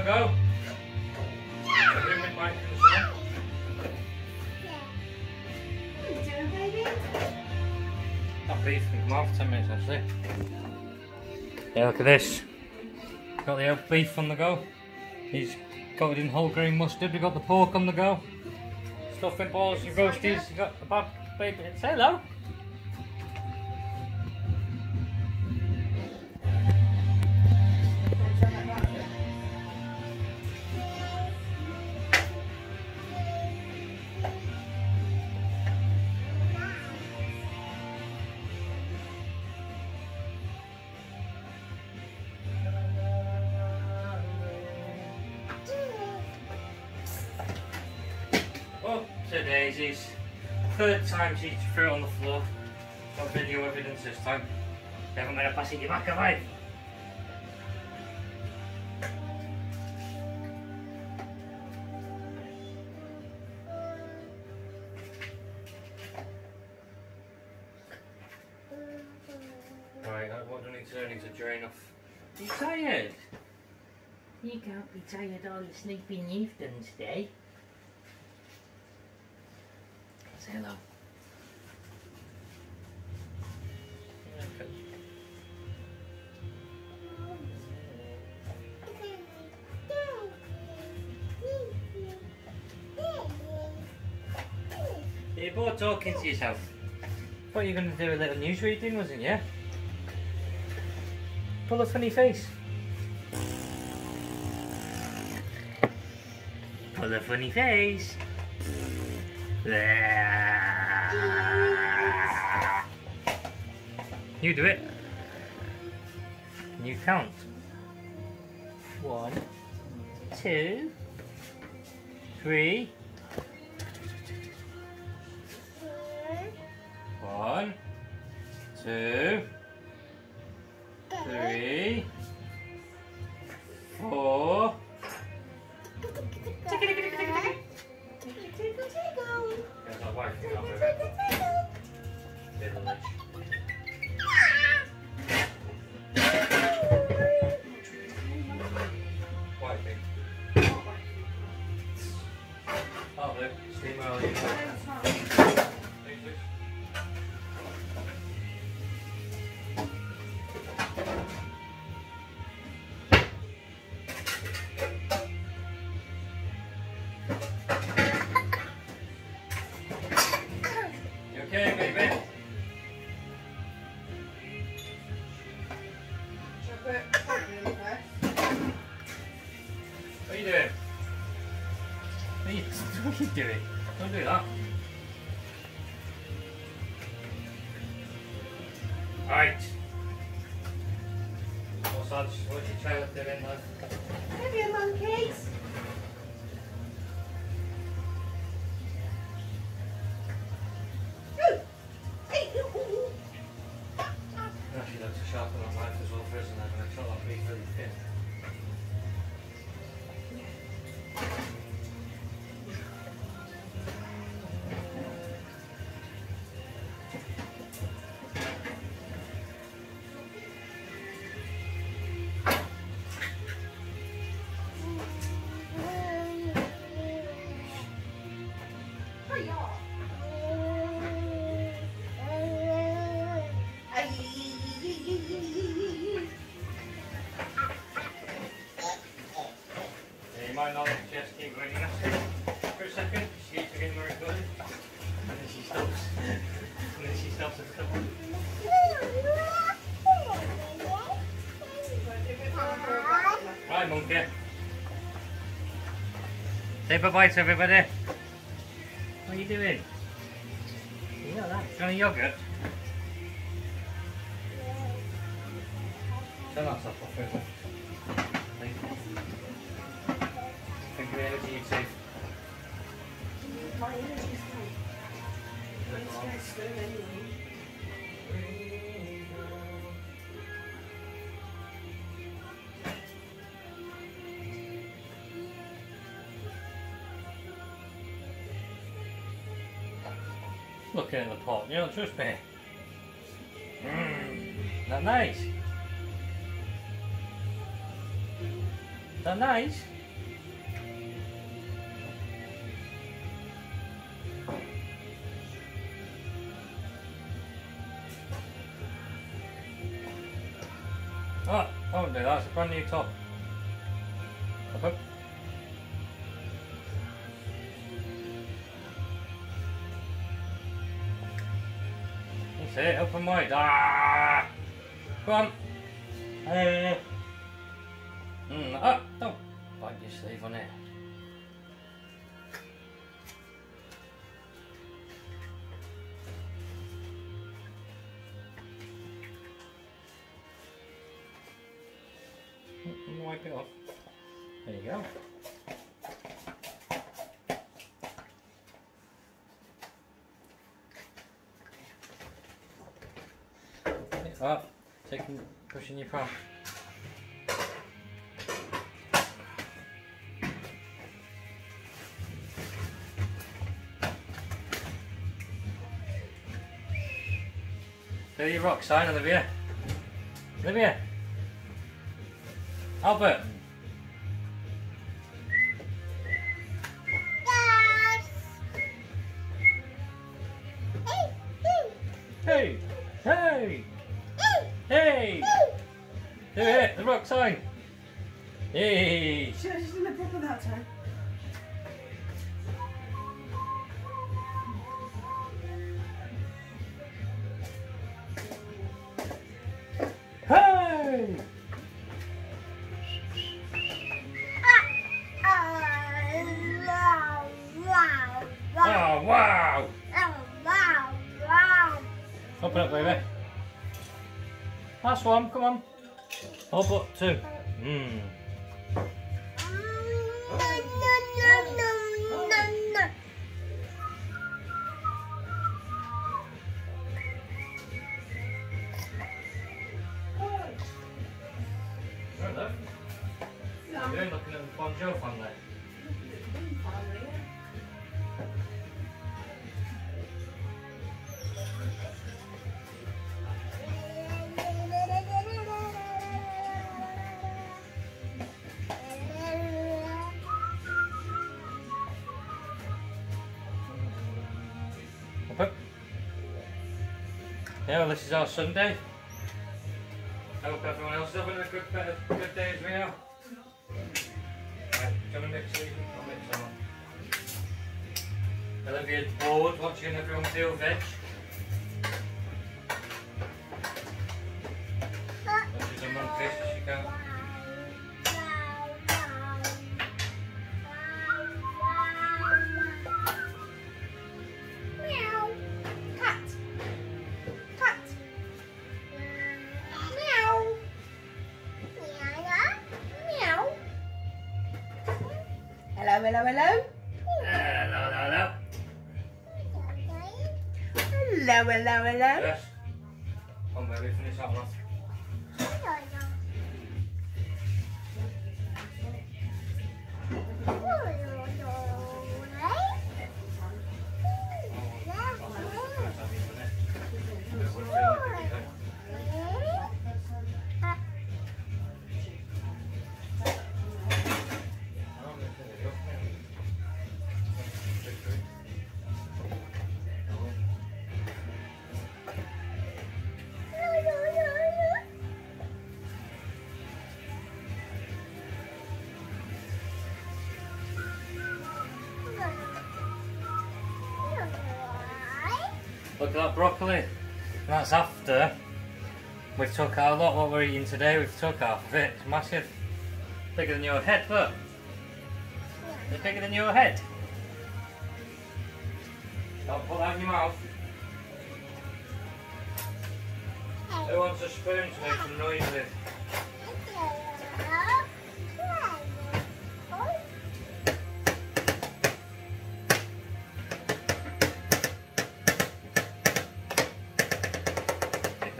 beef go. Room it right in. That beef can come off 10 minutes actually. Yeah, look at this. Got the beef on the go. He's coated in whole grain mustard. We've got the pork on the go. Stuffing balls and roasties. We've got the back bacon. Say hello. To daisies. Third time she threw it on the floor. Got video evidence this time. Never mind, pass it you back alive. Right, uh, what do I need to do? To drain off. You tired? You can't be tired all the sleeping you've done today. Say hello. You're both talking to yourself. Thought you going to do a little news reading, wasn't you? Pull a funny face. Pull a funny face. You do it. You count. One, two, three. One, two, on life as well, for isn't it? And I shot that beef really thin. Right, monkey. Say bye-bye to everybody. What are you doing? You know that. Do you want a yogurt? Turn that stuff off, Looking at the pot, you don't trust me. Mmm. That nice? That nice? Mm, ah, don't bite your sleeve on it. Mm, Wipe it off. There you go. Oh, taking, pushing your palm. Do your rock sign, Olivia. Olivia. Albert. Hey! Hey! Hey! Hey. Hey. Do it! The rock sign! Hey! She, she didn't proper that time. Open up, baby. Last one, come on. Oh, but two. Mmm. Yeah, well, this is our Sunday. Hope everyone else is having a good, better, good day as we are. Right, you want to? I'll mix them. Olivia's bored watching everyone do veg. Hello, hello, hello. Hello, hello, hello. Hello, hello, hello. Yes. Look at that broccoli. That's after we took our lot what we're eating today. We've took half of it. It's massive. Bigger than your head, look. It's bigger than your head. Don't put that in your mouth. Oh. Who wants a spoon to make some noise with?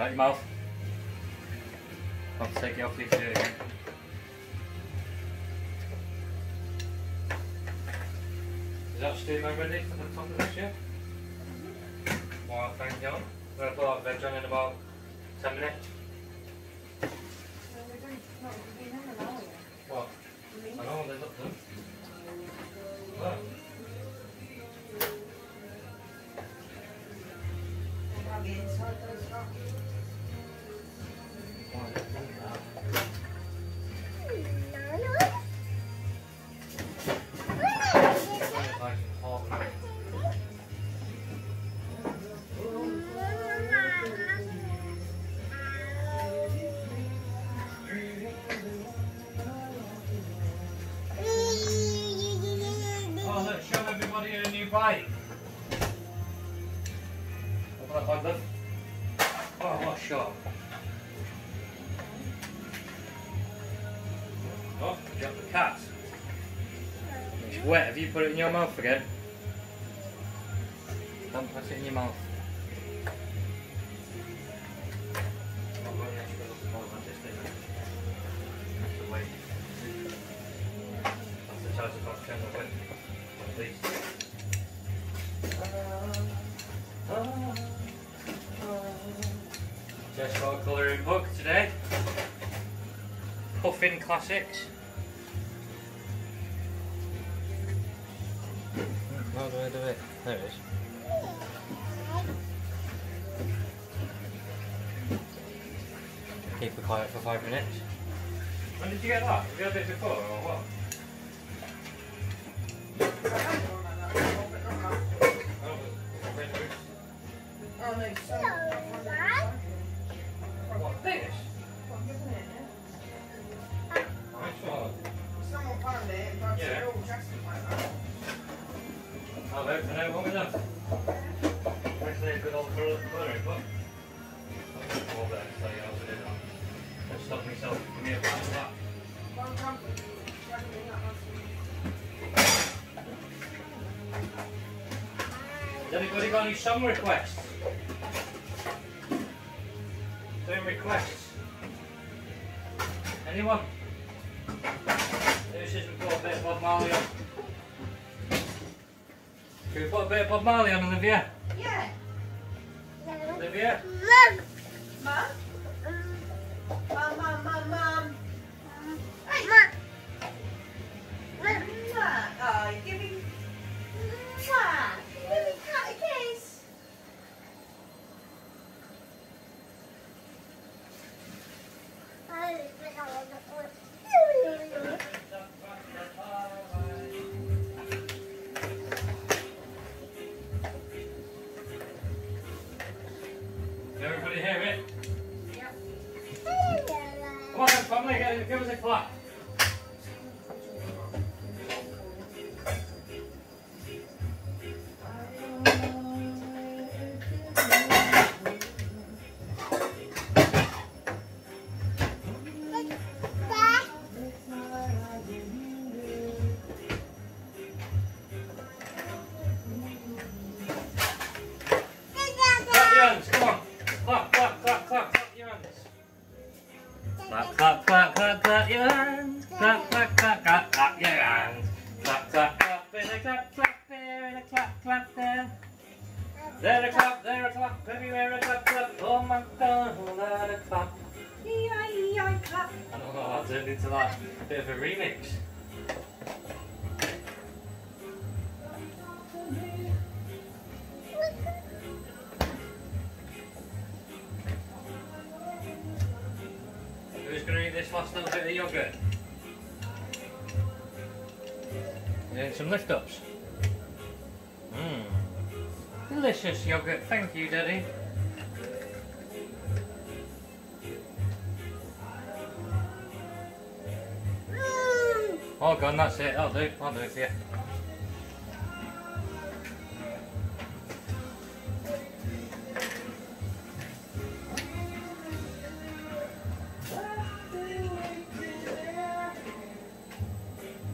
In your mouth. I'll take it off your shirt. Is that steamer ready for the top of the shirt? while, thank you. I'm going to put our veg on in about 10 minutes. You put it in your mouth again? Don't put it in your mouth. Oh, well, yeah, you've got to look quiet for five minutes. When did you get that? Did you get it before or what? Anybody got any song requests? Doing requests? Anyone? Who's just put a bit of Bob Marley on? Can we put a bit of Bob Marley on, Olivia? Yeah. Olivia? Mum, everybody hear it? Yep. Come on family, give us a. Clap clap, a clap, clap there, and a clap, clap there. There a clap, there a clap, everywhere a clap, clap. Oh my God, oh, there a clap. E-I-E-I clap. I don't know how that turned into that bit of a remix. Who's going to eat this last little bit of yogurt? Doing some lift ups. Mmm. Delicious yogurt. Thank you, Daddy. Oh, God, that's it. I'll do. I'll do it for you.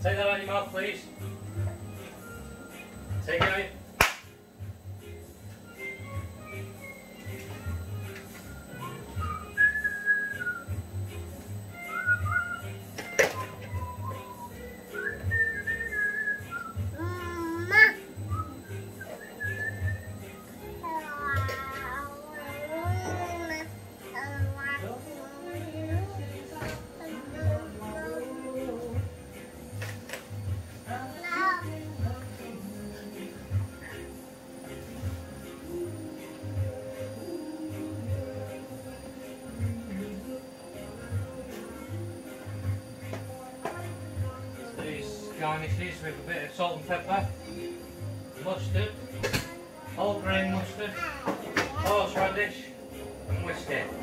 Take that out of your mouth, please. Garnishes with a bit of salt and pepper, mustard, whole grain mustard, horseradish, and.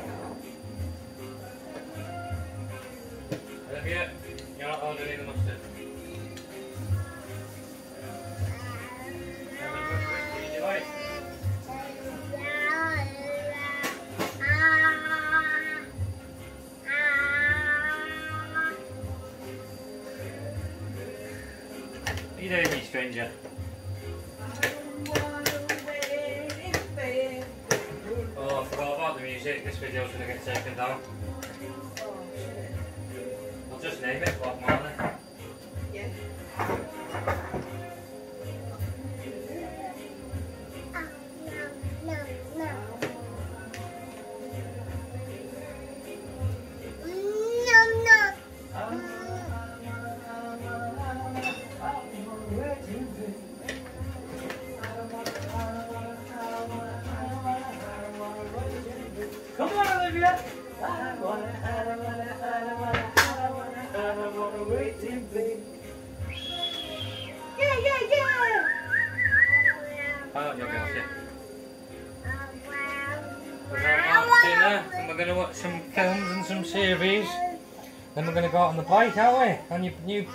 Going to go out on the bike, aren't we? On your new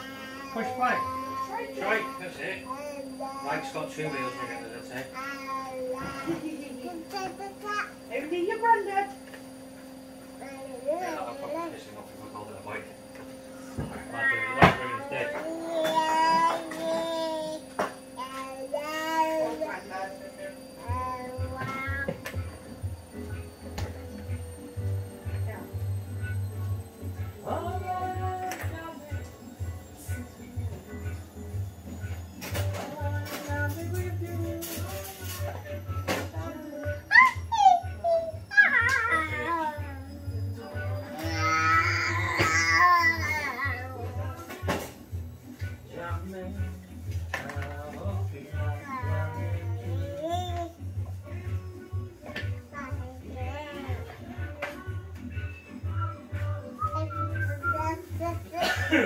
push bike. Right, that's it. Bike's got two wheels, remember, that's it. We're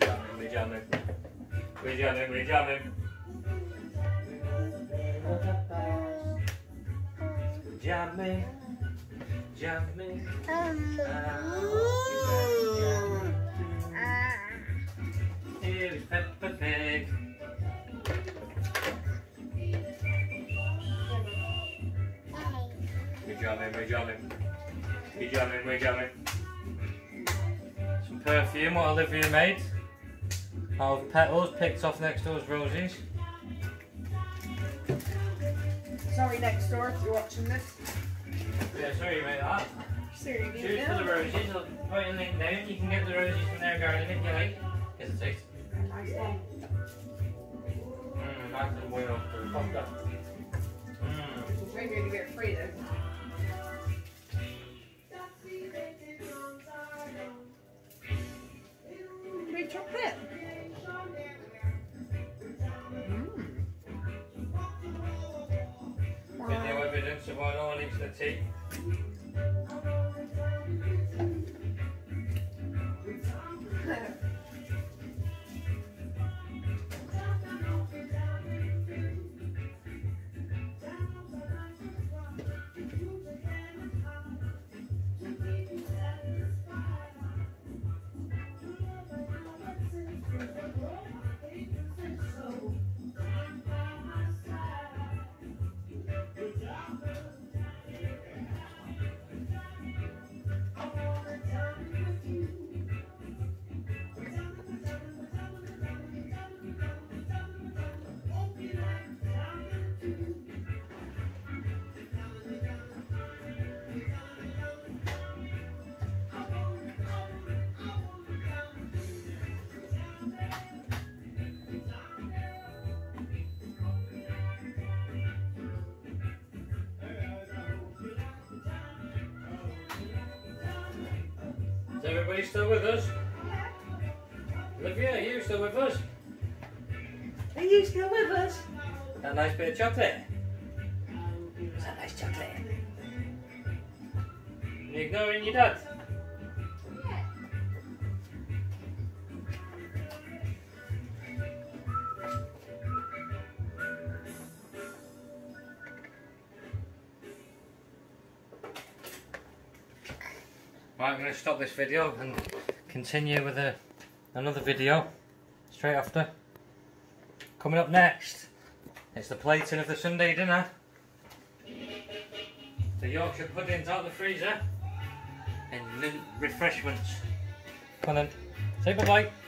jamming, we're jamming. We're jamming, we're jamming. Jamming, jamming, we're jamming. We're jamming, we're jamming. Some perfume, what Olivia made. Of petals picked off next door's roses. Sorry, next door, if you're watching this. Yeah, sorry about that. Sorry, Choose for the roses. I'll write a link down. You can get the roses from their garden if you like. Here's a taste. Nice one. Mmm, nice and well popped up. Mmm. Maybe you get free though. Evidence of our knowledge everybody still with us? Olivia, are you still with us? Are you still with us? That nice bit of chocolate? Is that nice chocolate? You ignoring your dad? Going to stop this video and continue with a, another video straight after. Coming up next, it's the plating of the Sunday dinner. The Yorkshire pudding's out the freezer and refreshments. Come on then, say bye bye.